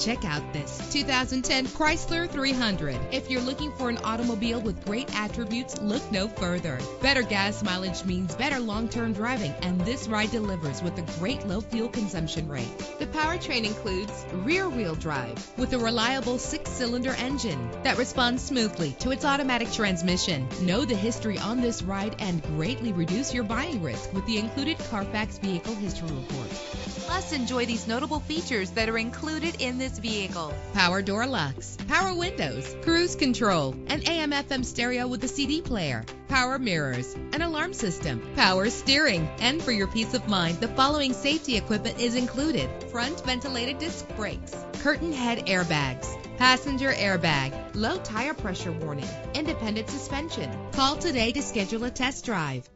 Check out this 2010 Chrysler 300. If you're looking for an automobile with great attributes, look no further. Better gas mileage means better long-term driving, and this ride delivers with a great low fuel consumption rate. The powertrain includes rear-wheel drive with a reliable six-cylinder engine that responds smoothly to its automatic transmission. Know the history on this ride and greatly reduce your buying risk with the included Carfax Vehicle History Report. Plus, enjoy these notable features that are included in this vehicle. Power door locks, power windows, cruise control, an AM FM stereo with a CD player, power mirrors, an alarm system, power steering. And for your peace of mind, the following safety equipment is included. Front ventilated disc brakes, curtain head airbags, passenger airbag, low tire pressure warning, independent suspension. Call today to schedule a test drive.